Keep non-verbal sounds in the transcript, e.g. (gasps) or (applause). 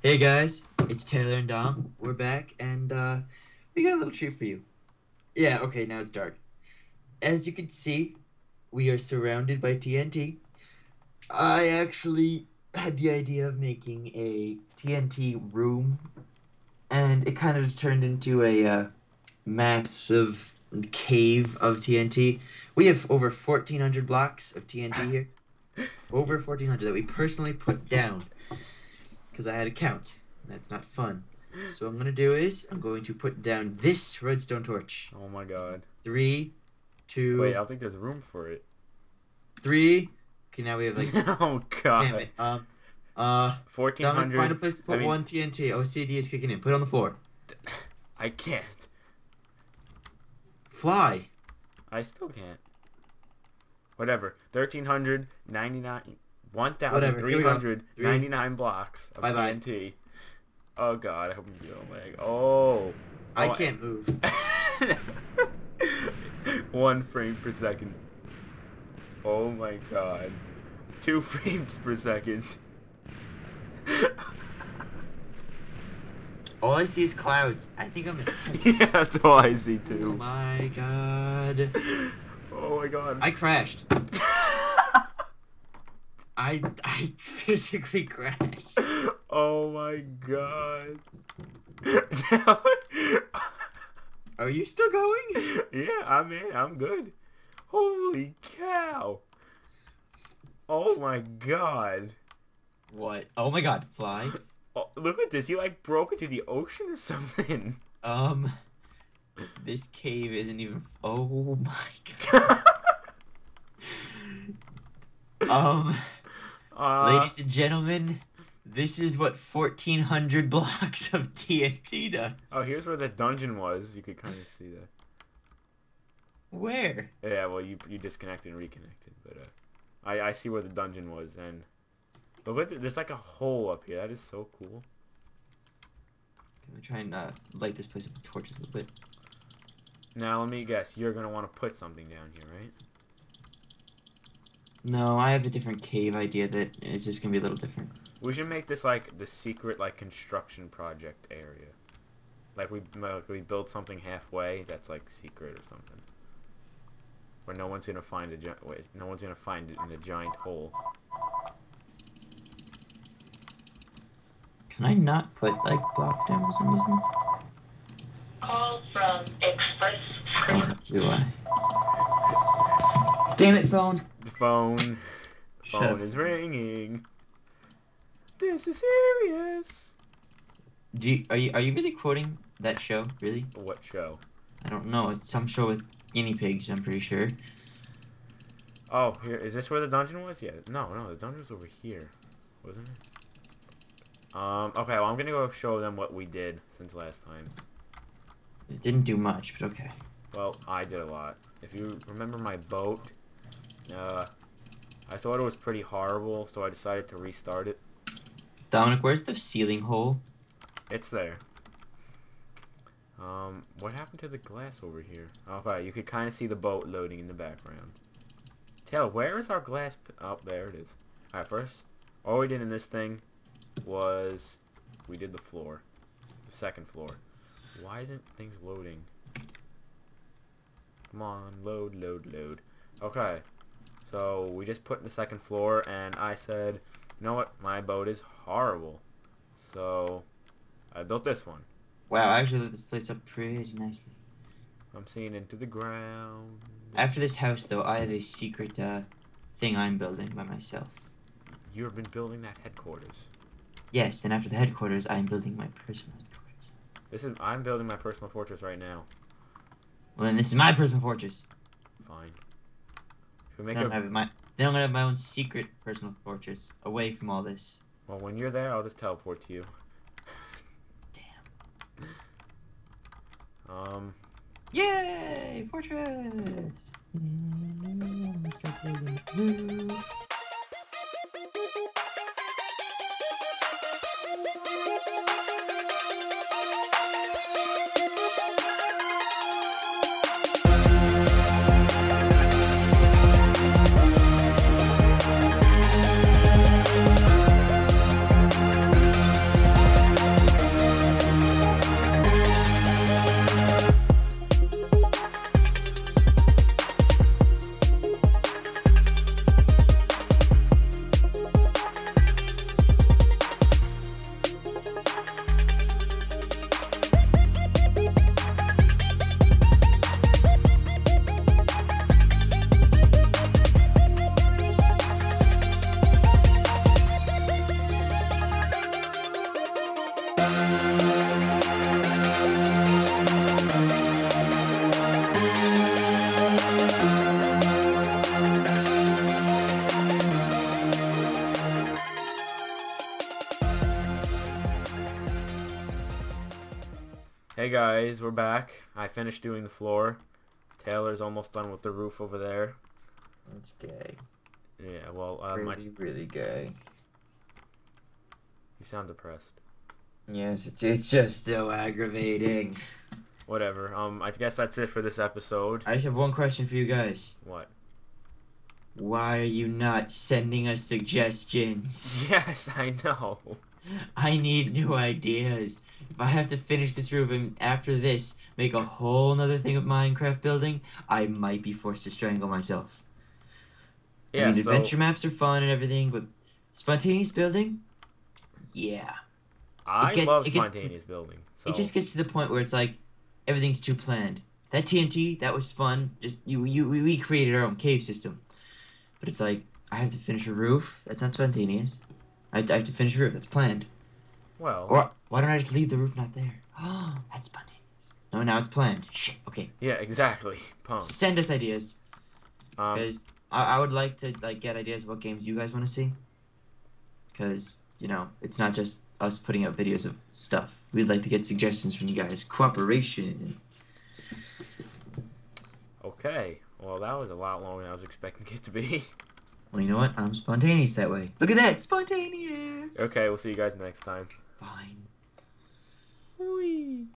Hey guys, it's Taylor and Dom. We're back, and uh, we got a little treat for you. Yeah, okay, now it's dark. As you can see, we are surrounded by TNT. I actually had the idea of making a TNT room, and it kind of turned into a uh, massive cave of TNT. We have over 1,400 blocks of TNT here. (laughs) Over 1,400 that we personally put down because I had a count. That's not fun. So what I'm gonna do is I'm going to put down this redstone torch. Oh my god. Three, two, Wait, I don't think there's room for it. three. Okay, now we have like. (laughs) oh damn god. it. Um. Uh. Fourteen Dominic, find a place to put I mean- one TNT. OCD is kicking in. Put it on the floor. (laughs) I can't. Fly. I still can't. Whatever. Thirteen hundred ninety nine. One thousand Whatever, three here we go. hundred ninety nine blocks of Bye-bye. TNT. Oh god, I hope you feel leg. Oh. I Oh, can't move. (laughs) One frame per second. Oh my god. Two (laughs) frames per second. (laughs) All I see is clouds. I think I'm. yeah, that's all I see Oh too. my god. Oh my god. I crashed. I I (laughs) physically crashed. oh my god. (laughs) Are you still going? yeah, I'm in. I'm good. Holy cow. Oh my god. What? Oh my god, fly. Oh, look at this. You like broke into the ocean or (laughs) something. Um, this cave isn't even. Oh my god. Um, Uh, ladies and gentlemen, this is what 1400 (laughs) blocks of TNT does. Oh, here's where the dungeon was. You could kind of see that. Where? Yeah, well, you you disconnected and reconnected, but uh, I I see where the dungeon was, and look at th- there's like a hole up here. That is so cool. Can we try and uh, light this place up with torches a little bit? Now let me guess. You're gonna want to put something down here, right? No, I have a different cave idea that is just gonna be a little different. We should make this like the secret like construction project area. Like we like we build something halfway that's like secret or something. Where no one's gonna find a gi- wait, no one's gonna find it in a giant hole. Can I not put like blocks down for some reason? Call from Express Oh, do I? Damn it, phone! Phone, Shut phone up. is ringing. This is serious. Do you, are you are you really quoting that show? Really? What show? I don't know. It's some show with guinea pigs. I'm pretty sure. Oh, here is this where the dungeon was? Yeah. No, no, the dungeon was over here, wasn't it? Um. Okay. Well, I'm gonna go show them what we did since last time. It didn't do much, but okay. Well, I did a lot. If you remember my boat, uh, I thought it was pretty horrible, so I decided to restart it. Dominic, where's the ceiling hole? It's there. Um, what happened to the glass over here? Okay, you could kind of see the boat loading in the background. Taylor, where is our glass? P- oh, there it is. Alright, first, all we did in this thing was we did the floor. The second floor. Why isn't things loading? Come on, load, load, load. Okay, so we just put in the second floor, and I said, you know what, my boat is horrible. So, I built this one. Wow, I actually lit this place up pretty nicely. I'm seeing into the ground. After this house, though, I have a secret uh, thing I'm building by myself. You've been building that headquarters. Yes, and after the headquarters, I'm building my personal headquarters. This is I'm building my personal fortress right now. Well, then this is my personal fortress. Fine. Should we Then make I'm, a having my, then I'm gonna have my own secret personal fortress away from all this. well when you're there I'll just teleport to you. Damn. Um Yay! Fortress! Mm, let's Hey guys, we're back. I finished doing the floor. Taylor's almost done with the roof over there. It's gay. Yeah, well, I, really, really gay. you sound depressed. Yes, it's it's just so aggravating. Whatever. Um, I guess that's it for this episode. I just have one question for you guys. What? Why are you not sending us suggestions? (laughs) Yes, I know. I need new ideas. If I have to finish this roof and after this make a whole nother thing of Minecraft building, I might be forced to strangle myself. I Yeah, mean, so adventure maps are fun and everything, but spontaneous building, yeah. I gets- love it gets- spontaneous building. So It just gets to the point where it's like everything's too planned. That TNT, that was fun. Just you, you, we, we created our own cave system, but it's like I have to finish a roof. That's not spontaneous. I, I have to finish a roof. That's planned. Well, Or why don't I just leave the roof not there? Oh, (gasps) that's spontaneous. No, now it's planned. Shit. Okay. yeah, exactly. Punk. Send us ideas, Um, because I, I would like to like get ideas of what games you guys want to see. Because you know it's not just us putting out videos of stuff. We'd like to get suggestions from you guys. Cooperation. okay. Well, that was a lot longer than I was expecting it to be. Well, you know what? I'm spontaneous that way. Look at that, spontaneous. okay, we'll see you guys next time. Fine. Whee!